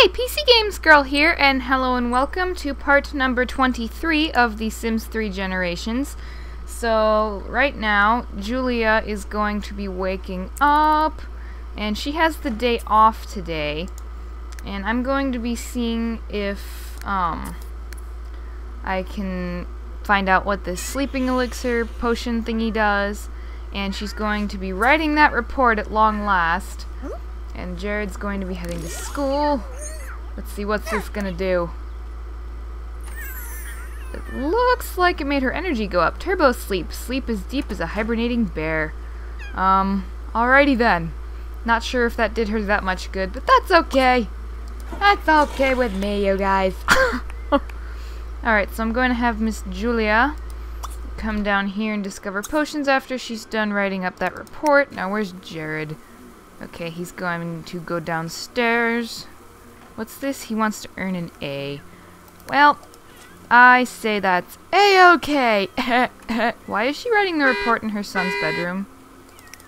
Hey, PC Games Girl here, and hello and welcome to part number 23 of The Sims 3 Generations. So, right now, Julia is going to be waking up, and she has the day off today. And I'm going to be seeing if, um, I can find out what this sleeping elixir potion thingy does. And she's going to be writing that report at long last. And Jared's going to be heading to school. Let's see what's this gonna do. It looks like it made her energy go up. Turbo sleep. Sleep as deep as a hibernating bear. Um, alrighty then. Not sure if that did her that much good, but that's okay. That's okay with me, you guys. Alright, so I'm going to have Miss Julia come down here and discover potions after she's done writing up that report. Now, where's Jared? Okay, he's going to go downstairs. What's this? He wants to earn an A. Well, I say that's A-okay. Why is she writing the report in her son's bedroom?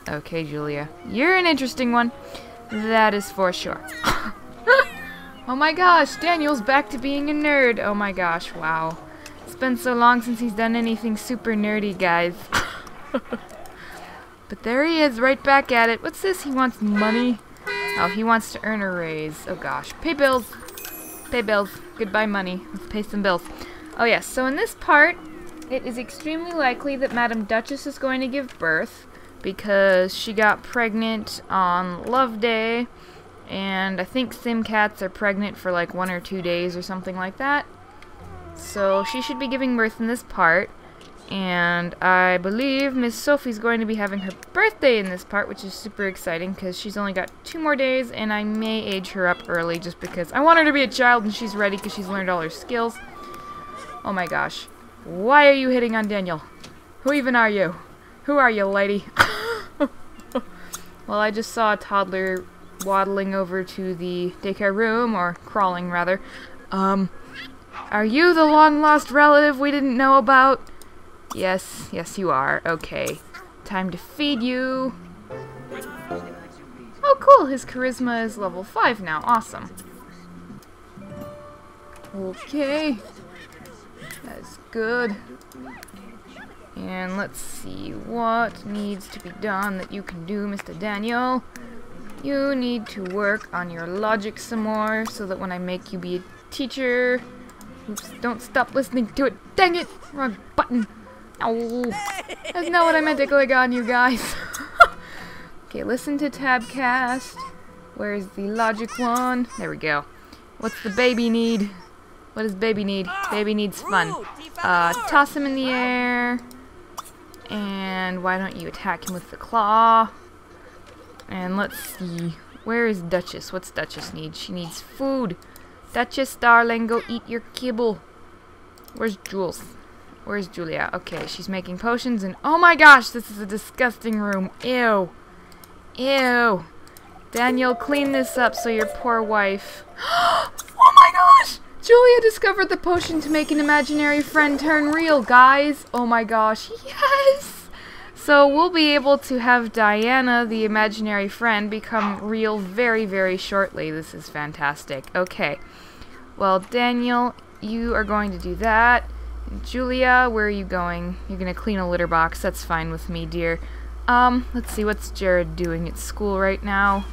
Okay, Julia. You're an interesting one. That is for sure. oh my gosh, Daniel's back to being a nerd. Oh my gosh, wow. It's been so long since he's done anything super nerdy, guys. but there he is, right back at it. What's this? He wants money. Oh, he wants to earn a raise. Oh gosh. Pay bills. Pay bills. Goodbye money. Let's pay some bills. Oh yes, so in this part, it is extremely likely that Madam Duchess is going to give birth because she got pregnant on Love Day, and I think sim cats are pregnant for like one or two days or something like that. So she should be giving birth in this part. And I believe Miss Sophie's going to be having her birthday in this part, which is super exciting because she's only got two more days and I may age her up early just because I want her to be a child and she's ready because she's learned all her skills. Oh my gosh. Why are you hitting on Daniel? Who even are you? Who are you, lady? well, I just saw a toddler waddling over to the daycare room, or crawling rather. Um, are you the long-lost relative we didn't know about? Yes, yes you are. Okay. Time to feed you. Oh cool, his charisma is level 5 now. Awesome. Okay. That's good. And let's see what needs to be done that you can do, Mr. Daniel. You need to work on your logic some more so that when I make you be a teacher... Oops, don't stop listening to it. Dang it! Wrong button. Oh, that's not what I meant to click on, you guys. okay, listen to Tabcast. Where's the logic one? There we go. What's the baby need? What does baby need? Baby needs fun. Uh, toss him in the air. And why don't you attack him with the claw? And let's see. Where is Duchess? What's Duchess need? She needs food. Duchess, darling, go eat your kibble. Where's Jules? Where's Julia? Okay, she's making potions and... Oh my gosh, this is a disgusting room. Ew. Ew. Daniel, clean this up so your poor wife... oh my gosh! Julia discovered the potion to make an imaginary friend turn real, guys. Oh my gosh, yes! So we'll be able to have Diana, the imaginary friend, become real very, very shortly. This is fantastic. Okay. Well, Daniel, you are going to do that. Julia, where are you going? You're gonna clean a litter box. That's fine with me, dear. Um, let's see, what's Jared doing at school right now?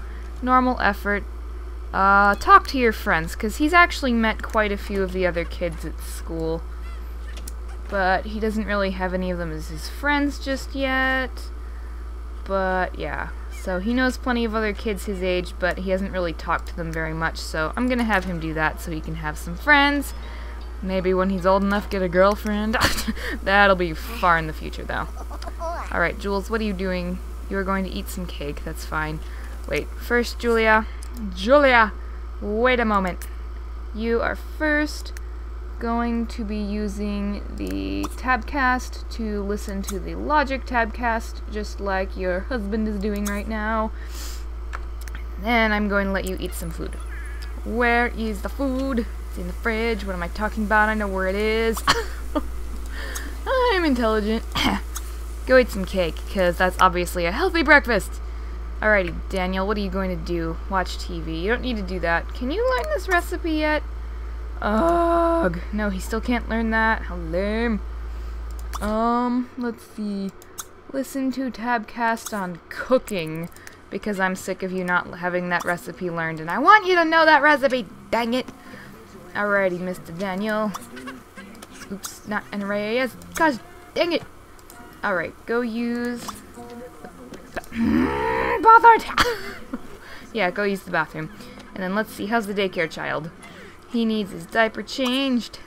Normal effort. Uh, talk to your friends, because he's actually met quite a few of the other kids at school. But he doesn't really have any of them as his friends just yet. But, yeah. So he knows plenty of other kids his age, but he hasn't really talked to them very much, so I'm gonna have him do that so he can have some friends. Maybe when he's old enough, get a girlfriend. That'll be far in the future, though. Alright, Jules, what are you doing? You are going to eat some cake. That's fine. Wait, first, Julia. Julia! Wait a moment. You are first going to be using the Tabcast to listen to the Logic Tabcast, just like your husband is doing right now. Then I'm going to let you eat some food. Where is the food? In the fridge. What am I talking about? I know where it is. I'm intelligent. Go eat some cake, because that's obviously a healthy breakfast. Alrighty, Daniel, what are you going to do? Watch TV. You don't need to do that. Can you learn this recipe yet? Ugh. No, he still can't learn that. How lame. Um, let's see. Listen to Tabcast on cooking because I'm sick of you not having that recipe learned and I want you to know that recipe, dang it. Alrighty, Mr. Daniel. Oops, not N-R-A-S. Gosh, dang it. Alright, go use... Bothered! yeah, go use the bathroom. And then let's see, how's the daycare child? He needs his diaper changed.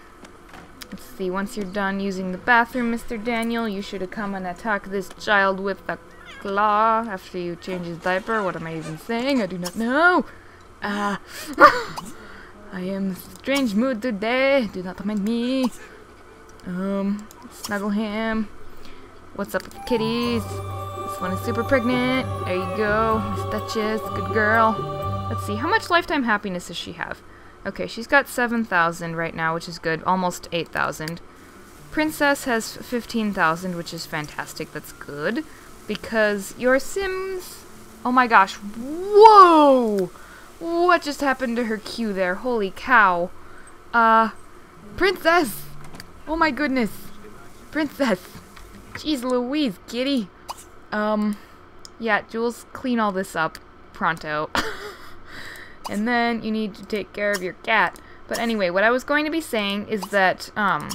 Let's see, once you're done using the bathroom, Mr. Daniel, you should come and attack this child with a claw after you change his diaper. What am I even saying? I do not know. Ah. I am in a strange mood today. Do not mind me. Um, snuggle him. What's up with the kitties? This one is super pregnant. There you go. Miss Duchess. Good girl. Let's see. How much lifetime happiness does she have? Okay, she's got 7,000 right now, which is good. Almost 8,000. Princess has 15,000, which is fantastic. That's good. Because your Sims... Oh my gosh. Whoa! What just happened to her queue there? Holy cow. Uh, Princess! Oh my goodness. Princess. Jeez Louise, kitty. Um, yeah, Jules, clean all this up. Pronto. and then you need to take care of your cat. But anyway, what I was going to be saying is that, um,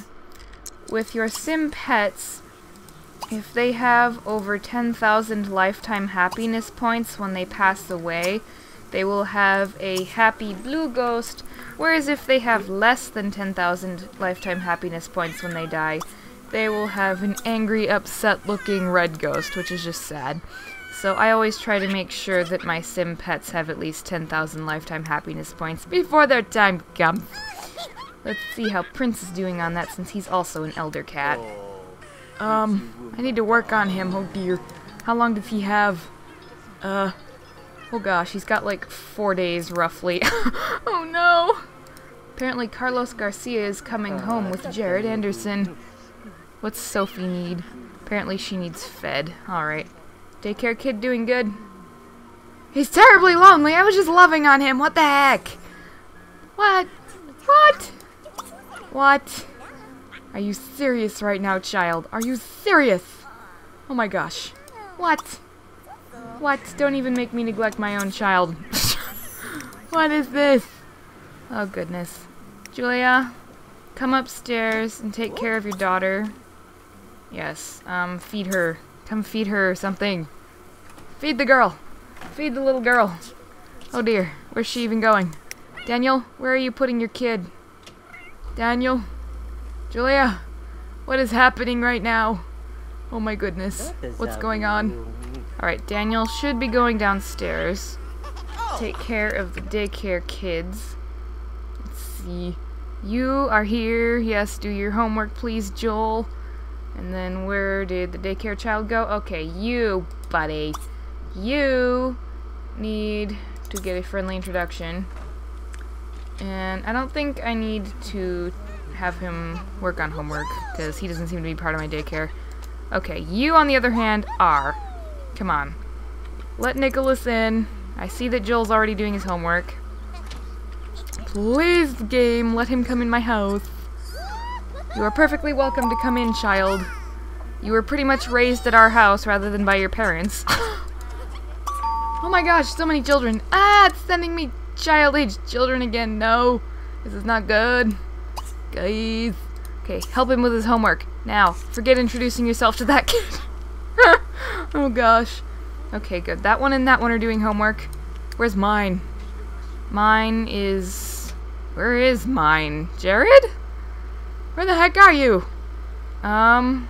with your sim pets, if they have over 10,000 lifetime happiness points when they pass away, they will have a happy blue ghost, whereas if they have less than 10,000 lifetime happiness points when they die, they will have an angry, upset looking red ghost, which is just sad. So I always try to make sure that my sim pets have at least 10,000 lifetime happiness points before their time comes. Let's see how Prince is doing on that since he's also an elder cat. Um, I need to work on him, oh dear. How long does he have? Uh, oh gosh, he's got like four days roughly. oh no! Apparently Carlos Garcia is coming home with Jared Anderson. What's Sophie need? Apparently she needs fed. Alright. Daycare kid doing good? He's terribly lonely. I was just loving on him. What the heck? What? What? What? Are you serious right now, child? Are you serious? Oh my gosh. What? What? Don't even make me neglect my own child. what is this? Oh goodness. Julia, come upstairs and take care of your daughter. Yes, um, feed her. Come feed her or something. Feed the girl. Feed the little girl. Oh dear, where's she even going? Daniel, where are you putting your kid? Daniel? Julia? What is happening right now? Oh my goodness. What's going on? Alright, Daniel should be going downstairs. Take care of the daycare kids. Let's see. You are here. Yes, do your homework, please, Joel. And then where did the daycare child go? Okay, you, buddy. You need to get a friendly introduction. And I don't think I need to have him work on homework, because he doesn't seem to be part of my daycare. Okay, you, on the other hand, are. Come on. Let Nicholas in. I see that Joel's already doing his homework. Please, game, let him come in my house. You are perfectly welcome to come in, child. You were pretty much raised at our house rather than by your parents. oh my gosh, so many children. Ah, it's sending me child-age children again. No, this is not good. Guys. Okay, help him with his homework. Now, forget introducing yourself to that kid. oh gosh. Okay, good. That one and that one are doing homework. Where's mine? Mine is... Where is mine? Jared? Where the heck are you? Um...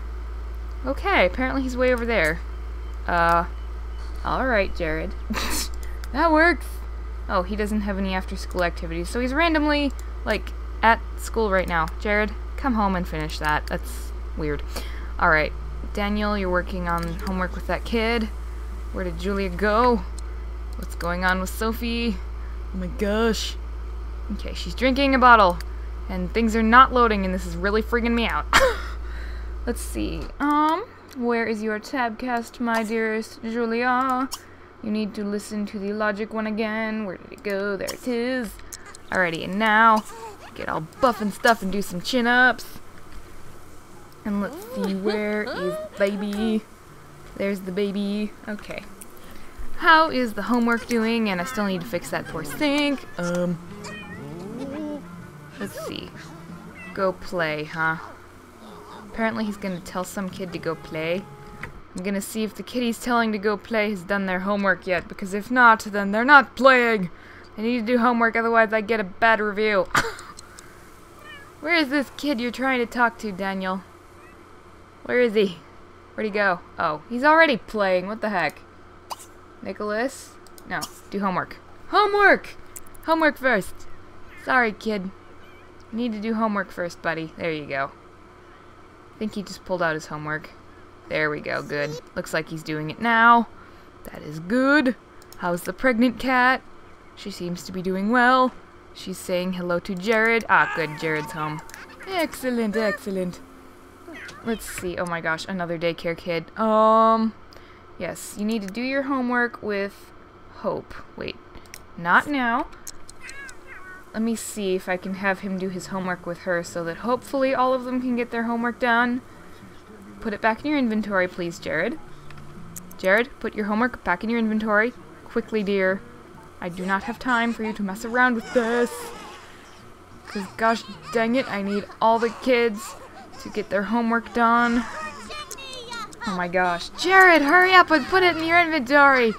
Okay, apparently he's way over there. Uh... Alright, Jared. that works. Oh, he doesn't have any after-school activities, so he's randomly, like, at school right now. Jared, come home and finish that. That's weird. Alright, Daniel, you're working on homework with that kid. Where did Julia go? What's going on with Sophie? Oh my gosh. Okay, she's drinking a bottle. And things are not loading, and this is really freaking me out. Let's see. Um, where is your tabcast, my dearest Julia? You need to listen to the logic one again. Where did it go? There it is. Alrighty, and now get all buff and stuff and do some chin-ups. And let's see, where is baby? There's the baby. Okay. How is the homework doing? And I still need to fix that poor sink. Um, let's see. Go play, huh? Apparently he's gonna tell some kid to go play. I'm gonna see if the kid he's telling to go play has done their homework yet, because if not, then they're not playing. They need to do homework, otherwise I get a bad review. Where is this kid you're trying to talk to, Daniel? Where is he? Where'd he go? Oh, he's already playing. What the heck? Nicholas? No, do homework. Homework! Homework first. Sorry, kid. You need to do homework first, buddy. There you go. I think he just pulled out his homework. There we go, good. Looks like he's doing it now. That is good. How's the pregnant cat? She seems to be doing well. She's saying hello to Jared. Ah, good, Jared's home. Excellent, excellent. Let's see. Oh my gosh, another daycare kid. Um, yes, you need to do your homework with Hope. Wait, not now. Let me see if I can have him do his homework with her so that hopefully all of them can get their homework done. Put it back in your inventory, please, Jared. Jared, put your homework back in your inventory. Quickly, dear. I do not have time for you to mess around with this. Because gosh dang it, I need all the kids to get their homework done. Oh my gosh. Jared, hurry up and put it in your inventory.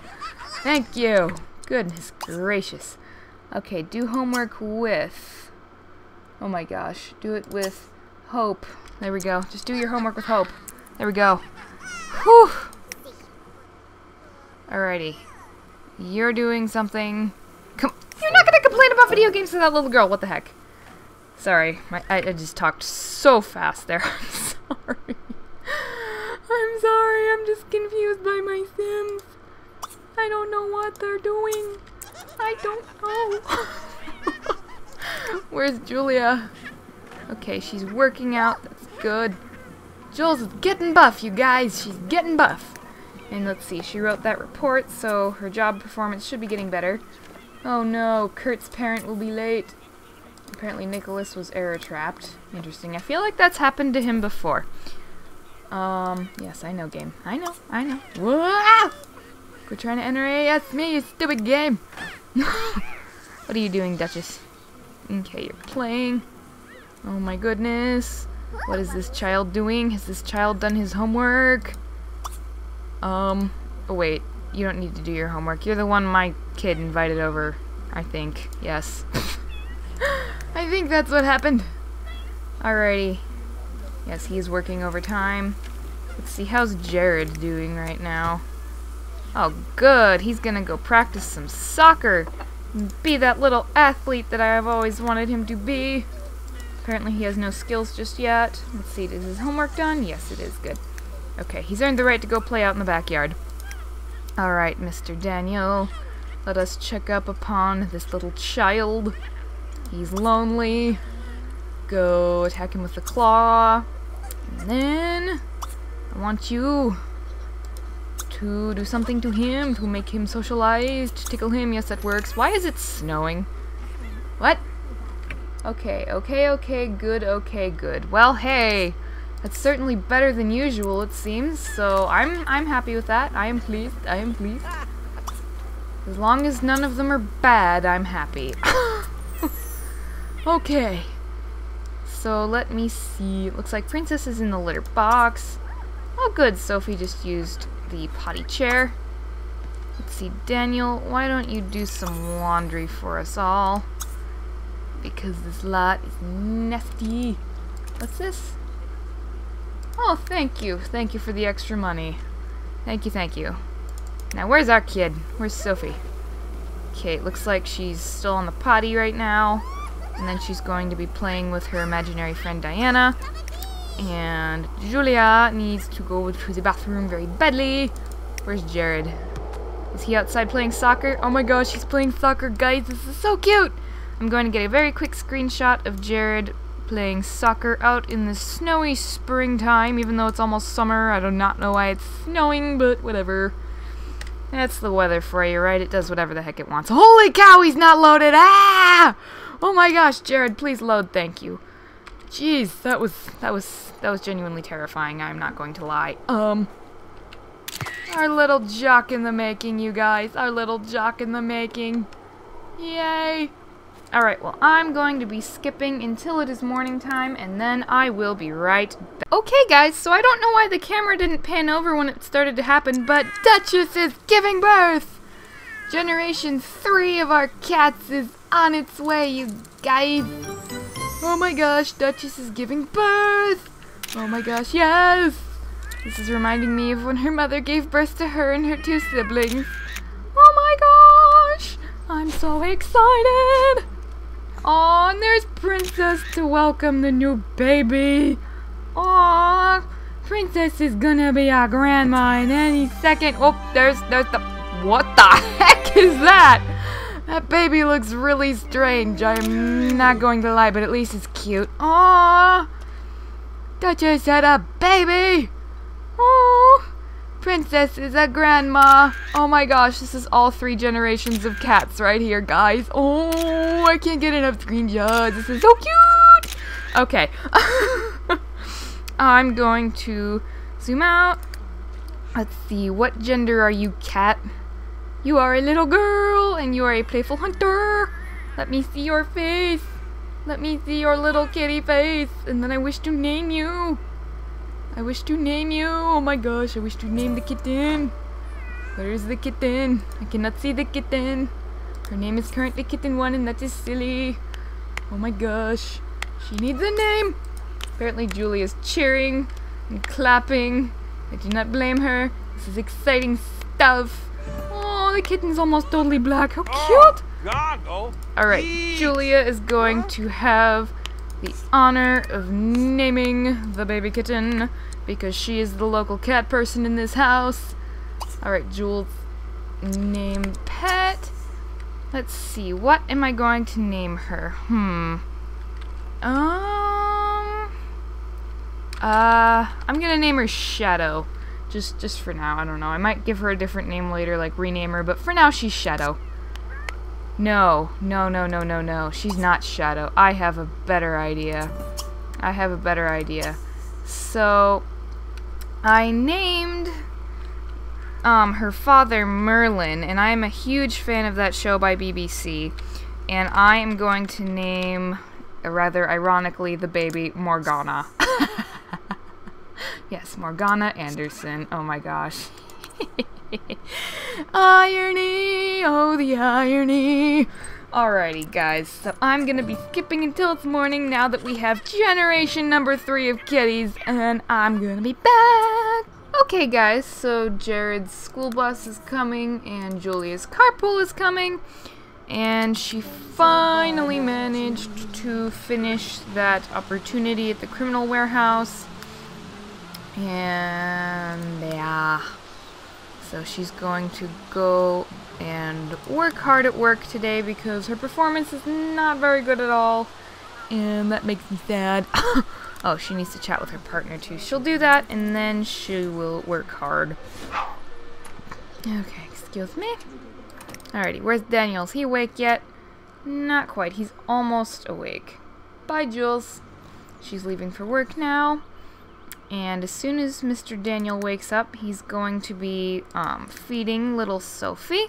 Thank you. Goodness gracious. Okay, do homework with... Oh my gosh. Do it with Hope. There we go. Just do your homework with Hope. There we go. Whew. Alrighty. You're doing something. Come. You're not gonna complain about video games to that little girl. What the heck? Sorry, my, I, I just talked so fast there. I'm sorry. I'm sorry. I'm just confused by my Sims. I don't know what they're doing. I don't know. Where's Julia? Okay, she's working out. That's good. Jules is getting buff, you guys. She's getting buff. And let's see, she wrote that report, so her job performance should be getting better. Oh no, Kurt's parent will be late. Apparently Nicholas was error trapped. Interesting. I feel like that's happened to him before. Um, yes, I know game. I know, I know. Whoa! Quit trying to enter AS me, you stupid game! what are you doing, Duchess? Okay, you're playing. Oh my goodness. What is this child doing? Has this child done his homework? Um, oh wait, you don't need to do your homework. You're the one my kid invited over, I think. Yes. I think that's what happened. Alrighty. Yes, he's working overtime. Let's see, how's Jared doing right now? Oh, good. He's gonna go practice some soccer. Be that little athlete that I've always wanted him to be. Apparently he has no skills just yet. Let's see, is his homework done? Yes, it is. Good. Okay, he's earned the right to go play out in the backyard. Alright, Mr. Daniel. Let us check up upon this little child. He's lonely. Go attack him with the claw. And then I want you to do something to him, to make him socialized, tickle him. Yes, that works. Why is it snowing? What? Okay, okay, okay, good, okay, good. Well, hey, that's certainly better than usual, it seems, so I'm, I'm happy with that. I am pleased, I am pleased. As long as none of them are bad, I'm happy. okay. So let me see. Looks like Princess is in the litter box. Oh good, Sophie just used the potty chair. Let's see, Daniel, why don't you do some laundry for us all? Because this lot is nasty. What's this? Oh, thank you. Thank you for the extra money. Thank you, thank you. Now, where's our kid? Where's Sophie? Okay, looks like she's still on the potty right now. And then she's going to be playing with her imaginary friend Diana. And Julia needs to go to the bathroom very badly. Where's Jared? Is he outside playing soccer? Oh my gosh, he's playing soccer, guys. This is so cute. I'm going to get a very quick screenshot of Jared playing soccer out in the snowy springtime, even though it's almost summer. I do not know why it's snowing, but whatever. That's the weather for you, right? It does whatever the heck it wants. Holy cow, he's not loaded! Ah! Oh my gosh, Jared, please load, thank you. Jeez, that was that was that was genuinely terrifying. I'm not going to lie. Um, our little jock in the making, you guys. Our little jock in the making. Yay! Alright, well, I'm going to be skipping until it is morning time, and then I will be right back. Okay, guys, so I don't know why the camera didn't pan over when it started to happen, but Duchess is giving birth! Generation 3 of our cats is on its way, you guys! Oh my gosh, Duchess is giving birth! Oh my gosh, yes! This is reminding me of when her mother gave birth to her and her two siblings. Oh my gosh! I'm so excited! Oh, and there's Princess to welcome the new baby. Aw, Princess is gonna be our grandma in any second. Oh, there's there's the what the heck is that? That baby looks really strange. I'm not going to lie, but at least it's cute. Aw, Duchess had a baby. Oh, Princess is a grandma. Oh my gosh, this is all three generations of cats right here, guys. Oh, I can't get enough screenshots. This is so cute. Okay. I'm going to zoom out. Let's see, what gender are you, cat? You are a little girl, and you are a playful hunter. Let me see your face. Let me see your little kitty face, and then I wish to name you. I wish to name you. Oh my gosh, I wish to name the kitten. Where is the kitten? I cannot see the kitten. Her name is currently Kitten 1 and that is silly. Oh my gosh. She needs a name. Apparently Julie is cheering and clapping. I do not blame her. This is exciting stuff. Oh, the kitten's almost totally black. How cute! Oh, Alright, Julia is going to have the honor of naming the baby kitten because she is the local cat person in this house. Alright, Jules, name pet. Let's see, what am I going to name her? Hmm. Um. Uh, I'm gonna name her Shadow. Just, just for now. I don't know. I might give her a different name later, like rename her. But for now, she's Shadow. No, no, no, no, no, no. She's not Shadow. I have a better idea. I have a better idea. So, I named um, her father Merlin, and I am a huge fan of that show by BBC. And I am going to name, rather ironically, the baby Morgana. yes, Morgana Anderson. Oh my gosh. irony, oh the irony. Alrighty guys, so I'm gonna be skipping until it's morning now that we have generation number three of kitties, and I'm gonna be back. Okay guys, so Jared's school bus is coming, and Julia's carpool is coming, and she finally managed to finish that opportunity at the criminal warehouse. And yeah. So she's going to go and work hard at work today because her performance is not very good at all. And that makes me sad. oh, she needs to chat with her partner too. She'll do that and then she will work hard. Okay, excuse me. Alrighty, where's Daniel? Is he awake yet? Not quite. He's almost awake. Bye, Jules. She's leaving for work now. And as soon as Mr. Daniel wakes up, he's going to be um, feeding little Sophie.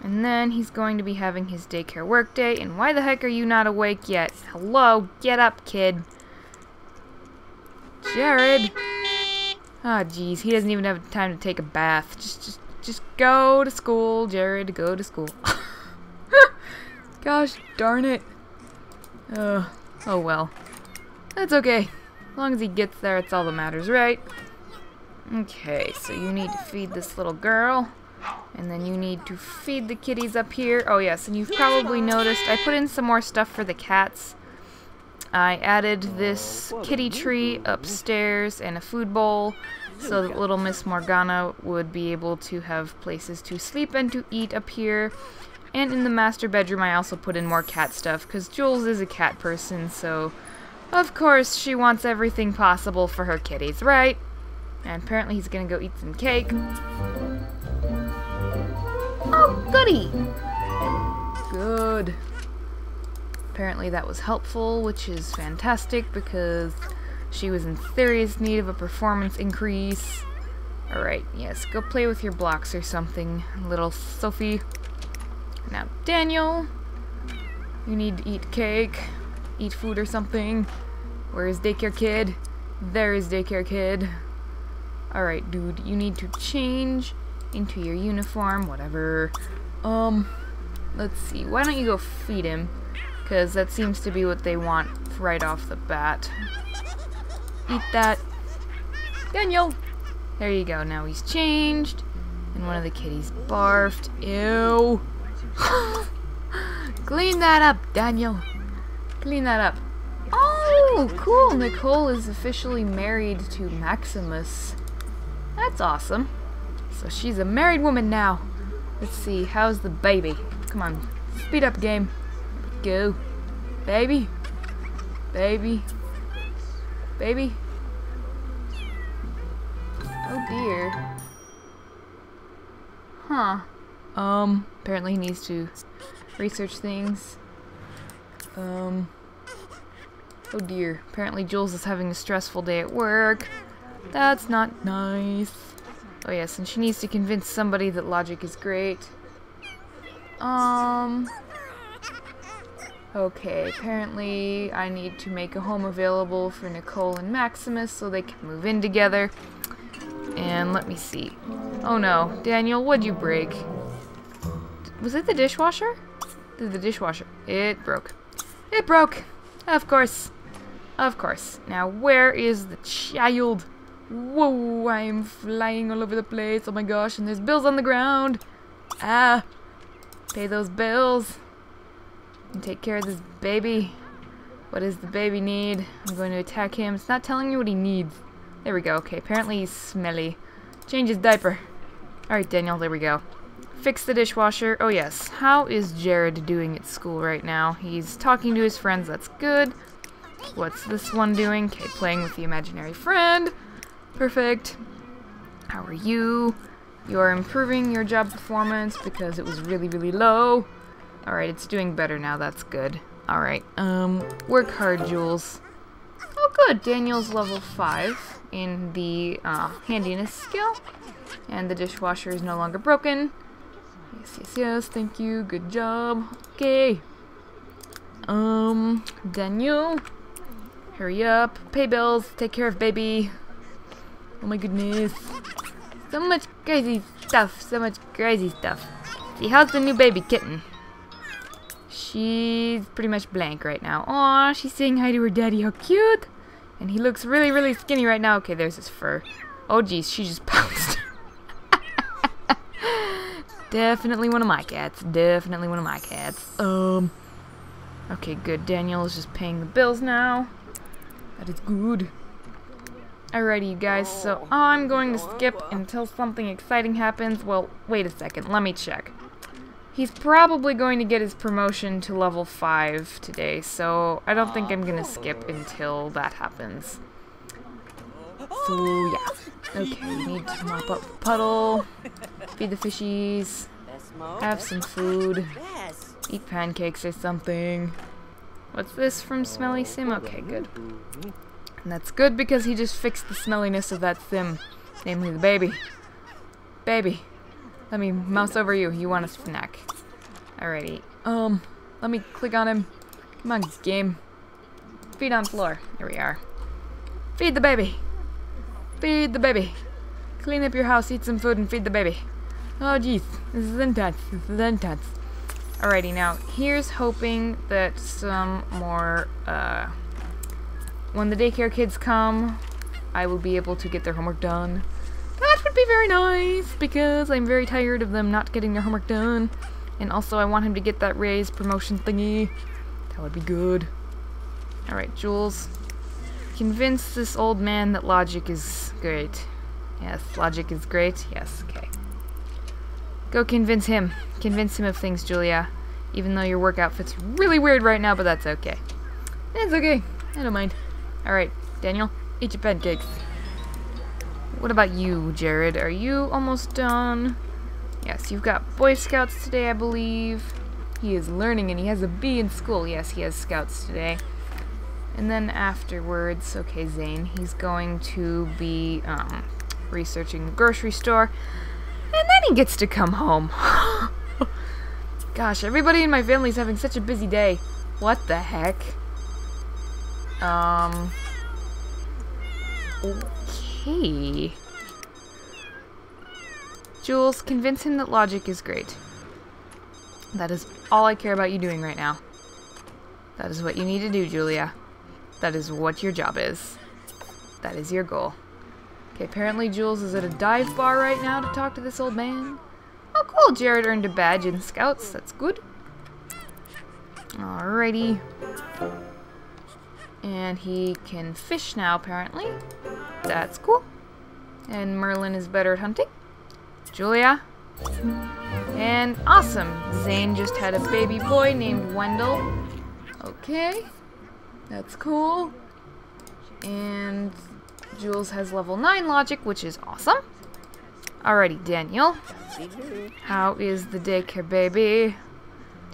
And then he's going to be having his daycare workday. And why the heck are you not awake yet? Hello, get up, kid. Jared. Ah, oh, jeez, he doesn't even have time to take a bath. Just, just, just go to school, Jared. Go to school. Gosh darn it. Uh, oh well. That's okay. Long as he gets there, it's all that matters, right? Okay, so you need to feed this little girl. And then you need to feed the kitties up here. Oh yes, and you've probably noticed I put in some more stuff for the cats. I added this kitty tree upstairs and a food bowl so that little Miss Morgana would be able to have places to sleep and to eat up here. And in the master bedroom I also put in more cat stuff because Jules is a cat person, so of course, she wants everything possible for her kitties, right? And apparently he's gonna go eat some cake. Oh, goody! Good. Apparently that was helpful, which is fantastic because she was in serious need of a performance increase. Alright, yes, go play with your blocks or something, little Sophie. Now, Daniel, you need to eat cake, eat food or something. Where is daycare kid? There is daycare kid. Alright, dude, you need to change into your uniform, whatever. Um, let's see, why don't you go feed him? Because that seems to be what they want right off the bat. Eat that. Daniel! There you go, now he's changed. And one of the kitties barfed. Ew. Clean that up, Daniel. Clean that up. Oh, cool. Nicole is officially married to Maximus. That's awesome. So she's a married woman now. Let's see, how's the baby? Come on, speed up game. Go. Baby. Baby. Baby. Oh dear. Huh. Um, apparently he needs to research things. Um, oh dear. Apparently Jules is having a stressful day at work. That's not nice. Oh yes, and she needs to convince somebody that logic is great. Um... Okay, apparently I need to make a home available for Nicole and Maximus so they can move in together. And let me see. Oh no, Daniel, what'd you break? Was it the dishwasher? The dishwasher. It broke. It broke! Of course. Of course. Now, where is the child? Whoa, I'm flying all over the place. Oh my gosh, and there's bills on the ground. Ah. Pay those bills. And take care of this baby. What does the baby need? I'm going to attack him. It's not telling you what he needs. There we go. Okay, apparently he's smelly. Change his diaper. Alright, Daniel, there we go. Fix the dishwasher. Oh, yes. How is Jared doing at school right now? He's talking to his friends. That's good. What's this one doing? Okay, playing with the imaginary friend. Perfect. How are you? You are improving your job performance because it was really, really low. Alright, it's doing better now. That's good. Alright, um, work hard, Jules. Oh, good. Daniel's level 5 in the uh, handiness skill. And the dishwasher is no longer broken. Yes, yes, yes. Thank you. Good job. Okay. Um, Daniel. Hurry up. Pay bills. Take care of baby. Oh my goodness. So much crazy stuff. So much crazy stuff. See, how's the new baby kitten? She's pretty much blank right now. Aw, she's saying hi to her daddy. How cute. And he looks really, really skinny right now. Okay, there's his fur. Oh, geez, she just pounced. Definitely one of my cats. Definitely one of my cats. Um. Okay, good. Daniel is just paying the bills now. That is good. Alrighty, you guys. So I'm going to skip until something exciting happens. Well, wait a second. Let me check. He's probably going to get his promotion to level 5 today, so I don't think I'm going to skip until that happens. So, yeah. Okay, we need to mop up the puddle, feed the fishies, have some food, eat pancakes or something. What's this from Smelly Sim? Okay, good. And that's good because he just fixed the smelliness of that sim, namely the baby. Baby. Let me mouse over you. You want a snack. Alrighty. Um, let me click on him. Come on, game. Feed on floor. Here we are. Feed the baby. Feed the baby. Clean up your house, eat some food, and feed the baby. Oh, jeez. This is intense. This is intense. Alrighty, now, here's hoping that some more, uh... When the daycare kids come, I will be able to get their homework done. That would be very nice, because I'm very tired of them not getting their homework done. And also, I want him to get that raise promotion thingy. That would be good. Alright, Jules. Convince this old man that logic is great. Yes, logic is great. Yes, okay. Go convince him. Convince him of things, Julia. Even though your work outfit's really weird right now, but that's okay. It's okay. I don't mind. Alright, Daniel, eat your pancakes. What about you, Jared? Are you almost done? Yes, you've got Boy Scouts today, I believe. He is learning and he has a B in school. Yes, he has Scouts today. And then afterwards, okay, Zane, he's going to be um, researching the grocery store. And then he gets to come home. Gosh, everybody in my family's having such a busy day. What the heck? Um. Okay. Jules, convince him that logic is great. That is all I care about you doing right now. That is what you need to do, Julia. That is what your job is. That is your goal. Okay, apparently Jules is at a dive bar right now to talk to this old man. Oh, cool. Jared earned a badge in Scouts. That's good. Alrighty. And he can fish now, apparently. That's cool. And Merlin is better at hunting. Julia. And awesome. Zane just had a baby boy named Wendell. Okay. That's cool. And Jules has level 9 logic, which is awesome. Alrighty, Daniel. How is the daycare baby?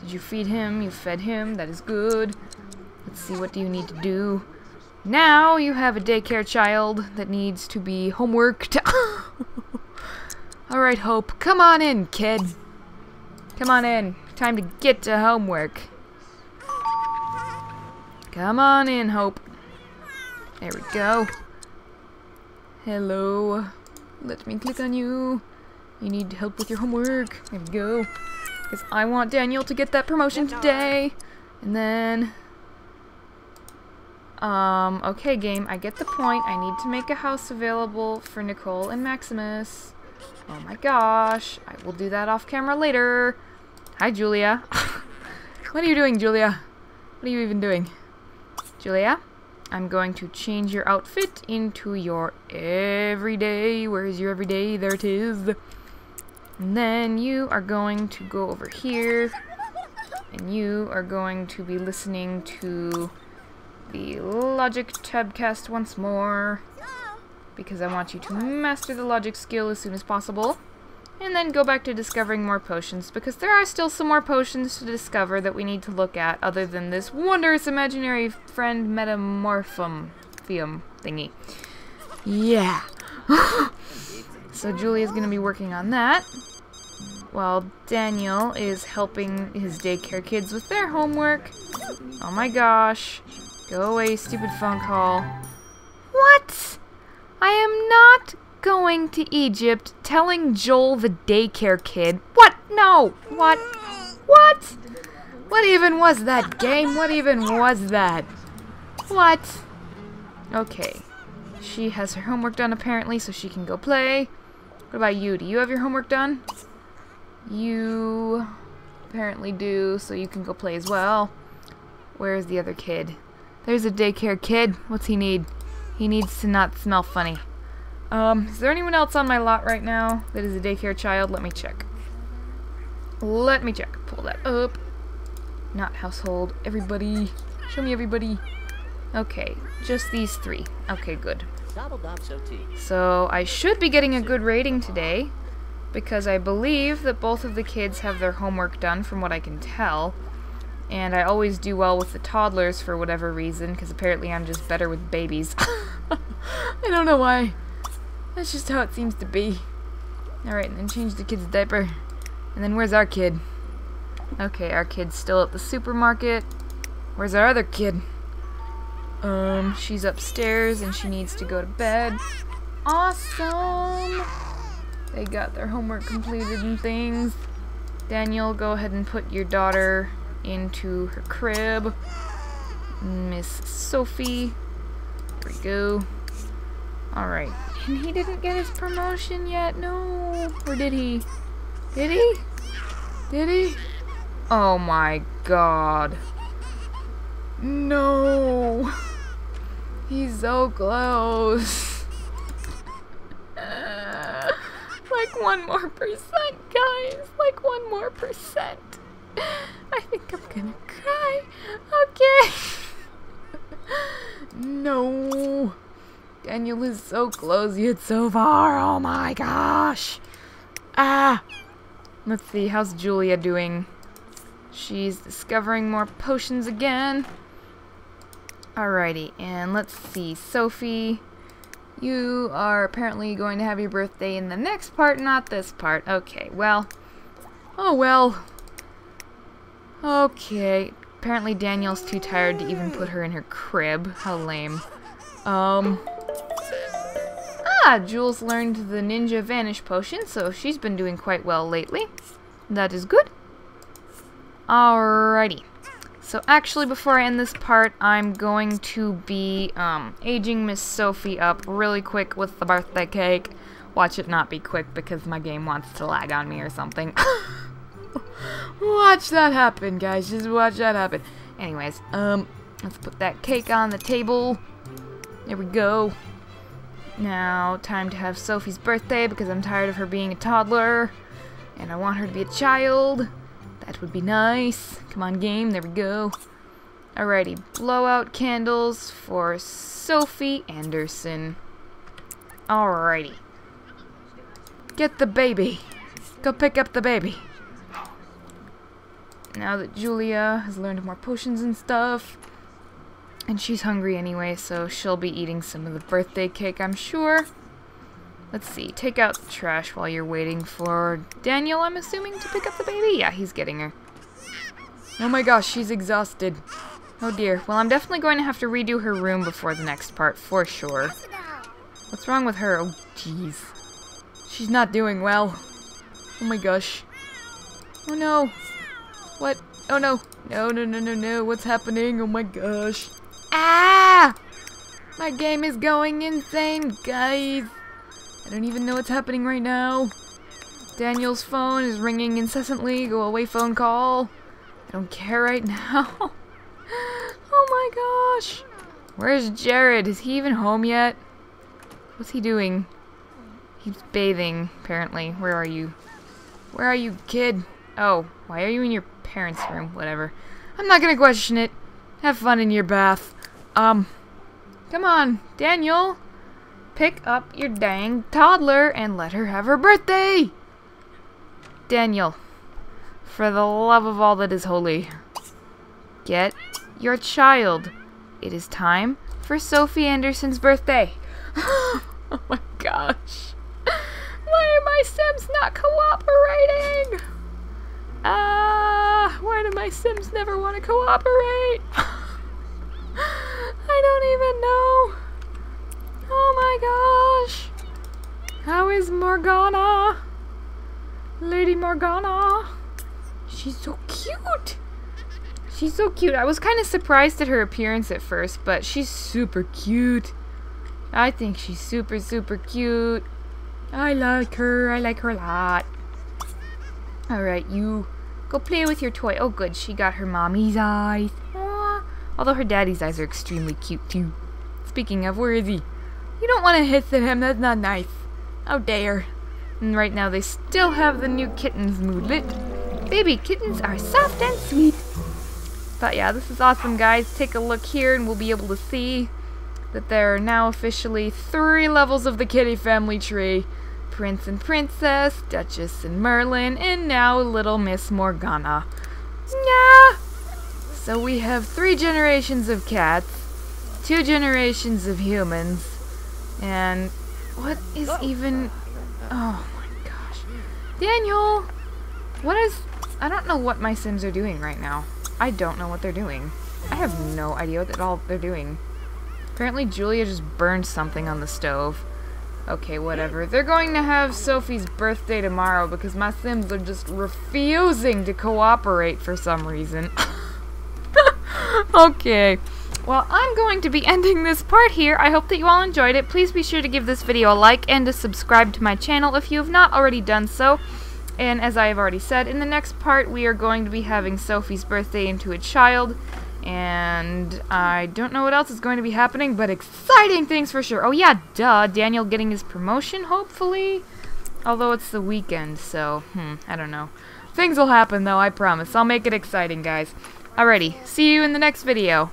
Did you feed him? You fed him? That is good. Let's see, what do you need to do? Now you have a daycare child that needs to be homeworked. Alright, Hope. Come on in, kid. Come on in. Time to get to homework. Come on in, Hope. There we go. Hello. Let me click on you. You need help with your homework. There we go. Because I want Daniel to get that promotion today. And then... Um, okay, game. I get the point. I need to make a house available for Nicole and Maximus. Oh my gosh. I will do that off camera later. Hi, Julia. what are you doing, Julia? What are you even doing? Julia, I'm going to change your outfit into your everyday. Where is your everyday? There it is. And then you are going to go over here. And you are going to be listening to the Logic Tabcast once more. Because I want you to master the Logic skill as soon as possible. And then go back to discovering more potions, because there are still some more potions to discover that we need to look at, other than this wondrous imaginary friend metamorphum thingy. Yeah. so Julia's gonna be working on that, while Daniel is helping his daycare kids with their homework. Oh my gosh. Go away, stupid phone call. What? I am not going to Egypt telling Joel the daycare kid. What? No. What? What? What even was that game? What even was that? What? Okay. She has her homework done apparently, so she can go play. What about you? Do you have your homework done? You apparently do, so you can go play as well. Where's the other kid? There's a daycare kid. What's he need? He needs to not smell funny. Um, is there anyone else on my lot right now that is a daycare child? Let me check. Let me check. Pull that up. Not household. Everybody. Show me everybody. Okay, just these three. Okay, good. So I should be getting a good rating today because I believe that both of the kids have their homework done from what I can tell. And I always do well with the toddlers for whatever reason because apparently I'm just better with babies. I don't know why. That's just how it seems to be. Alright, and then change the kid's diaper. And then where's our kid? Okay, our kid's still at the supermarket. Where's our other kid? Um, she's upstairs and she needs to go to bed. Awesome! They got their homework completed and things. Daniel, go ahead and put your daughter into her crib. Miss Sophie. There we go. Alright. And he didn't get his promotion yet. No. Or did he? Did he? Did he? Oh my god. No. He's so close. like one more percent, guys. Like one more percent. I think I'm gonna cry. Okay. no. Daniel is so close yet so far. Oh my gosh. Ah. Let's see, how's Julia doing? She's discovering more potions again. Alrighty, and let's see. Sophie, you are apparently going to have your birthday in the next part, not this part. Okay, well. Oh well. Okay. Apparently Daniel's too tired to even put her in her crib. How lame. Um. Ah, Jules learned the Ninja Vanish Potion, so she's been doing quite well lately. That is good. Alrighty. So actually, before I end this part, I'm going to be um, aging Miss Sophie up really quick with the birthday cake. Watch it not be quick because my game wants to lag on me or something. watch that happen, guys. Just watch that happen. Anyways, um, let's put that cake on the table. There we go. Now, time to have Sophie's birthday because I'm tired of her being a toddler. And I want her to be a child. That would be nice. Come on, game. There we go. Alrighty, blowout candles for Sophie Anderson. Alrighty. Get the baby. Go pick up the baby. Now that Julia has learned more potions and stuff, and she's hungry anyway, so she'll be eating some of the birthday cake, I'm sure. Let's see, take out the trash while you're waiting for Daniel, I'm assuming, to pick up the baby? Yeah, he's getting her. Oh my gosh, she's exhausted. Oh dear. Well, I'm definitely going to have to redo her room before the next part, for sure. What's wrong with her? Oh, jeez. She's not doing well. Oh my gosh. Oh no. What? Oh no. No, no, no, no, no. What's happening? Oh my gosh. Ah! My game is going insane, guys. I don't even know what's happening right now. Daniel's phone is ringing incessantly. Go away phone call. I don't care right now. oh my gosh. Where's Jared? Is he even home yet? What's he doing? He's bathing, apparently. Where are you? Where are you, kid? Oh, why are you in your parents' room? Whatever. I'm not gonna question it. Have fun in your bath. Um, come on, Daniel. Pick up your dang toddler and let her have her birthday! Daniel, for the love of all that is holy, get your child. It is time for Sophie Anderson's birthday. oh my gosh. Why are my Sims not cooperating? Ah, uh, why do my Sims never want to cooperate? Even know. Oh my gosh! How is Morgana? Lady Morgana? She's so cute! She's so cute. I was kind of surprised at her appearance at first, but she's super cute. I think she's super, super cute. I like her. I like her a lot. Alright, you go play with your toy. Oh, good. She got her mommy's eyes. Although her daddy's eyes are extremely cute, too. Speaking of, where is he? You don't want to hiss at him, that's not nice. How dare. And right now they still have the new kittens moodlet. Baby kittens are soft and sweet. But yeah, this is awesome, guys. Take a look here and we'll be able to see that there are now officially three levels of the kitty family tree. Prince and Princess, Duchess and Merlin, and now little Miss Morgana. Yeah. So we have three generations of cats, two generations of humans, and what is oh. even... Oh my gosh. Daniel! What is... I don't know what my Sims are doing right now. I don't know what they're doing. I have no idea what at all they're doing. Apparently Julia just burned something on the stove. Okay, whatever. They're going to have Sophie's birthday tomorrow because my Sims are just refusing to cooperate for some reason. okay. Well, I'm going to be ending this part here. I hope that you all enjoyed it. Please be sure to give this video a like and to subscribe to my channel if you have not already done so. And as I have already said, in the next part we are going to be having Sophie's birthday into a child. And I don't know what else is going to be happening, but exciting things for sure. Oh yeah, duh, Daniel getting his promotion, hopefully? Although it's the weekend, so, hmm, I don't know. Things will happen though, I promise. I'll make it exciting, guys. Alrighty, see you in the next video.